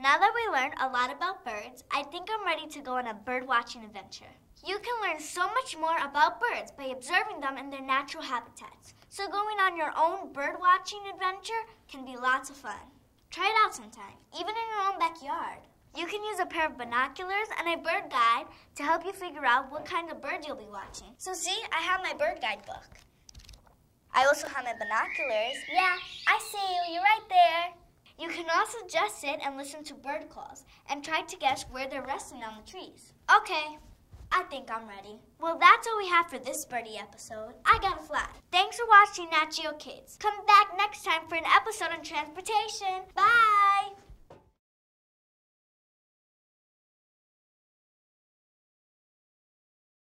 Now that we learned a lot about birds, I think I'm ready to go on a bird watching adventure. You can learn so much more about birds by observing them in their natural habitats. So going on your own bird watching adventure can be lots of fun. Try it out sometime, even in your own backyard. You can use a pair of binoculars and a bird guide to help you figure out what kind of bird you'll be watching. So see, I have my bird guide book. I also have my binoculars. Yeah, I see you. You're right there. You can also just sit and listen to bird calls and try to guess where they're resting on the trees. Okay, I think I'm ready. Well, that's all we have for this birdie episode. I gotta fly. Thanks for watching Nat Geo Kids. Come back next time for an episode on transportation. Bye!